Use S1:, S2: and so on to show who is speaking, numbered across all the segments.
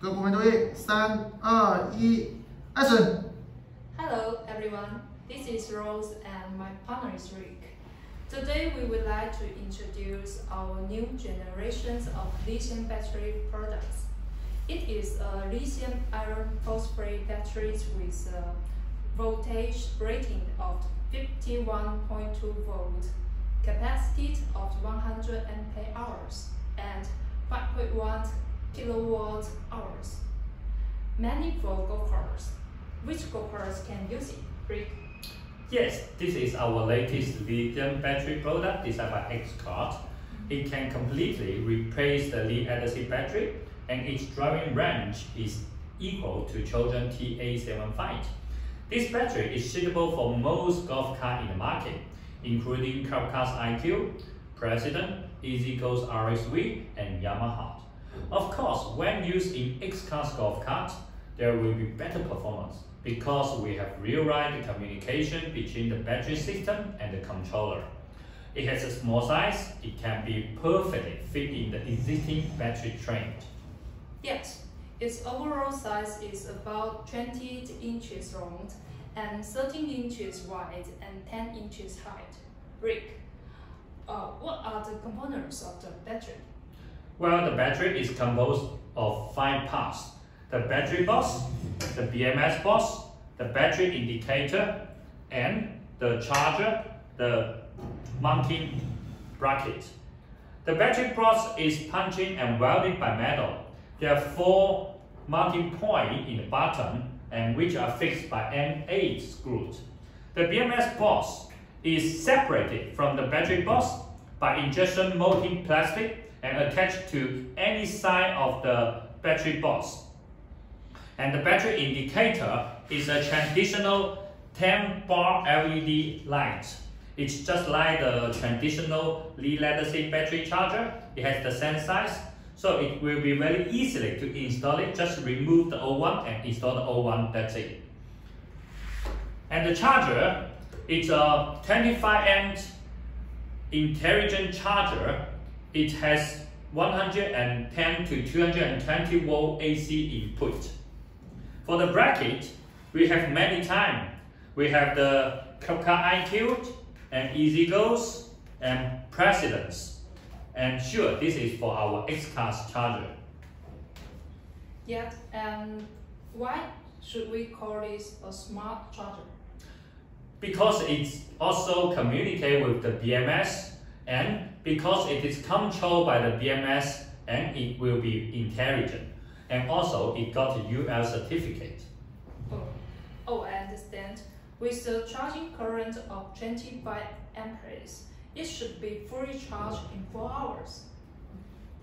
S1: 各部门注意，三、二、一，Action！
S2: Hello everyone, this is Rose and my partner is Rick. Today we would like to introduce our new generations of lithium battery products. It is a lithium iron phosphate batteries with a voltage rating of 51.2 volt, capacity of 100 ampere hours, and 5.1 kilowatt hours. Many for go-karts. Which go-karts can use it? Rick?
S3: Yes, this is our latest lithium battery product designed by Excar. Mm-hmm. It can completely replace the lead acid battery and its driving range is equal to Trojan T-875. This battery is suitable for most golf cars in the market, including Club Car's IQ, Precedent, E-Z-GO's RXV, and Yamaha. Of course, when used in Excar's golf carts, there will be better performance because we have real-time communication between the battery system and the controller. It has a small size, it can be perfectly fit in the existing battery tray.
S2: Yes, its overall size is about 20 inches long and 13 inches wide and 10 inches height. Rick, uh, what are the components of the battery?
S3: Well, the battery is composed of five parts. The battery box, the BMS box, the battery indicator, and the charger, the mounting bracket. The battery box is punched and welded by metal. There are four mounting points in the bottom and which are fixed by M8 screws. The BMS box is separated from the battery box by injection molding plastic and attached to any side of the battery box. And the battery indicator is a traditional 10 bar LED light. It's just like the traditional acid battery charger. It has the same size, so it will be very easily to install it. Just remove the old one and install the old one, that's it. And the charger, it's a 25 amp intelligent charger. It has 110 to 220 volt AC input. For the bracket, we have many time. We have the Club Car IQ and E-Z-GOs and Precedents. And sure, this is for our Excar charger.
S2: Yeah, and why should we call this a smart charger?
S3: Because it's also communicate with the BMS and because it is controlled by the BMS and it will be intelligent. And also it got a UL certificate.
S2: Oh, oh, I understand. With the charging current of 25 amperes, it should be fully charged in 4 hours.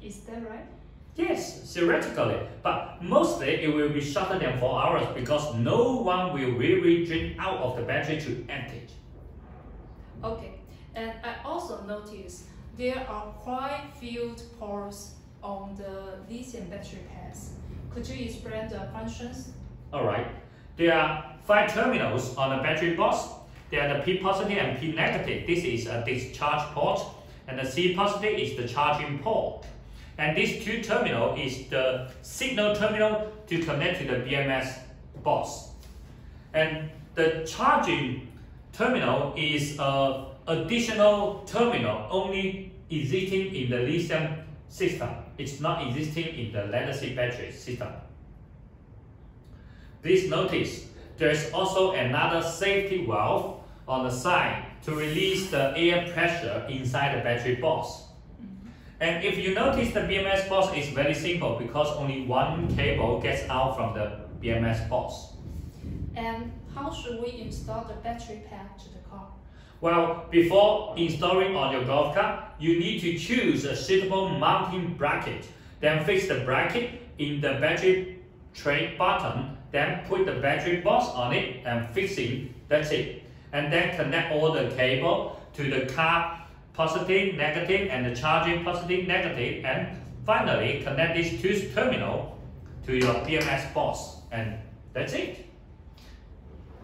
S2: Is that right?
S3: Yes, theoretically, but mostly it will be shorter than 4 hours because no one will really drain out of the battery to empty it.
S2: Okay, and I also noticed there are quite few ports on the lithium battery packs. Could you explain the functions?
S3: Alright, there are 5 terminals on the battery box. There are the P positive and P negative. This is a discharge port and the C positive is the charging port. And this two terminal is the signal terminal to connect to the BMS box. And the charging terminal is a additional terminal only existing in the lithium system. It's not existing in the lead acid battery system. Please notice there's also another safety valve on the side to release the air pressure inside the battery box. And if you notice the BMS box is very simple because only one cable gets out from the BMS box.
S2: And how should we install the battery pack to the car?
S3: Well, before installing on your golf cart, you need to choose a suitable mounting bracket. Then fix the bracket in the battery tray bottom. Then put the battery box on it and fix it. That's it. And then connect all the cable to the car positive, negative, and the charging positive, negative, negative. and finally connect these two terminal to your BMS box, and that's it.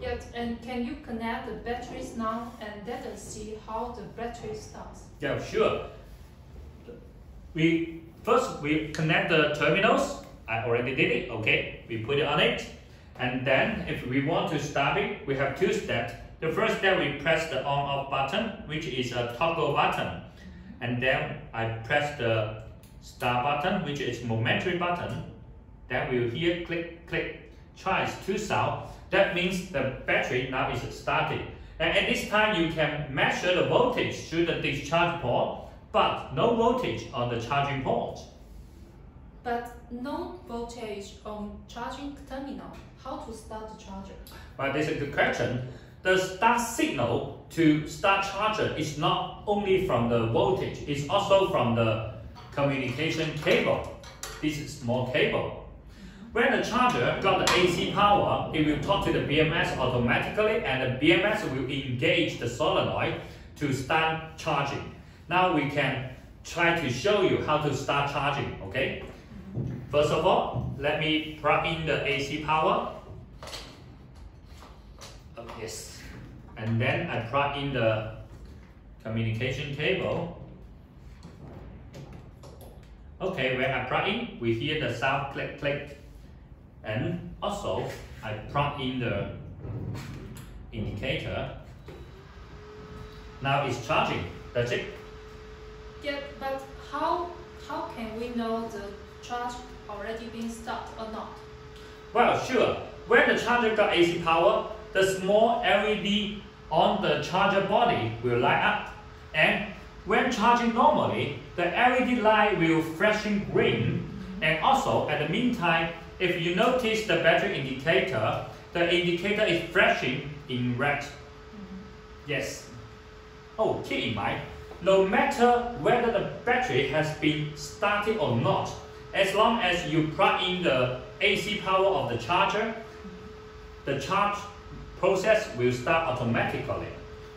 S2: Yet, and can you connect the batteries now and let us see how the battery starts?
S3: Yeah, sure. We first we connect the terminals. I already did it, okay? We put it on it. And then if we want to start it, we have two steps. The first step, we press the on off button, which is a toggle button. And then I press the start button, which is momentary button. Then we'll hear click, click, tries to sound. That means the battery now is started. And at this time, you can measure the voltage through the discharge port, but no voltage on the charging port.
S2: But no voltage on charging terminal. How to start the charger?
S3: Well, this is a good question. The start signal to start charger is not only from the voltage, it's also from the communication cable. This is small cable. When the charger got the AC power, it will talk to the BMS automatically and the BMS will engage the solenoid to start charging. Now we can try to show you how to start charging, okay? First of all, let me plug in the AC power. Oh, yes. And then I plug in the communication cable. Okay, when I plug in, we hear the sound click click. And also, I plug in the indicator. Now it's charging. That's it.
S2: Yeah, but how how can we know the charge already been started or not?
S3: Well, sure. When the charger got AC power, the small LED on the charger body will light up. And when charging normally, the LED light will flashing green. And also, at the meantime, if you notice the battery indicator, the indicator is flashing in red. Yes. Oh, keep in mind, no matter whether the battery has been started or not, as long as you plug in the AC power of the charger, the charge process will start automatically.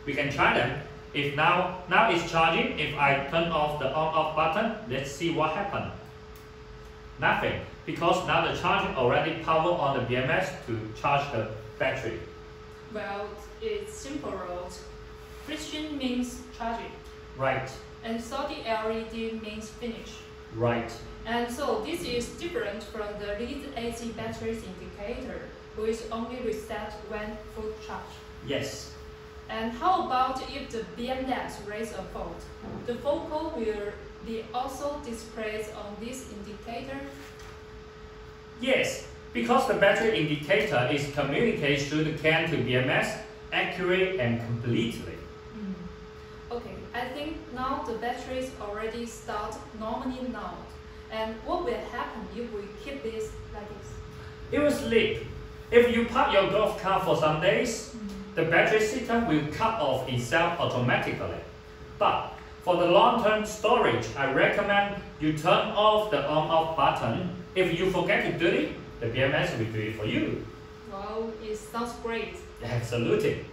S3: We can try them. If now, now it's charging, if I turn off the on off button, let's see what happened. Nothing, because now the charger already power on the BMS to charge the battery.
S2: Well, it's simple rules. Friction means charging,
S3: Right,
S2: and solid LED means finish.
S3: right.
S2: And so this is different from the lead acid batteries indicator, which only reset when full charge.
S3: Yes.
S2: And how about if the BMS raise a fault? The focal will be also displayed on this indicator.
S3: Yes, because the battery indicator is communicated through the CAN to BMS accurately and completely. Hmm.
S2: Okay, I think now the batteries already start normally now. And what will happen if we keep this like this?
S3: It will sleep. If you park your golf car for some days, hmm. the battery system will cut off itself automatically. But for the long-term storage, I recommend you turn off the on-off button. If you forget to do it, the BMS will do it for you.
S2: Wow, it sounds great.
S3: Absolutely.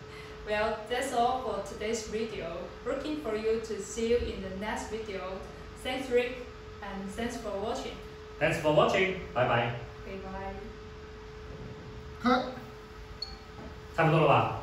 S2: Well, that's all for today's video. Looking for you to see you in the next video. Thanks Rick and thanks for watching.
S3: Thanks for watching. Bye bye.
S2: Okay, bye.
S1: 看。
S3: 差不多了吧？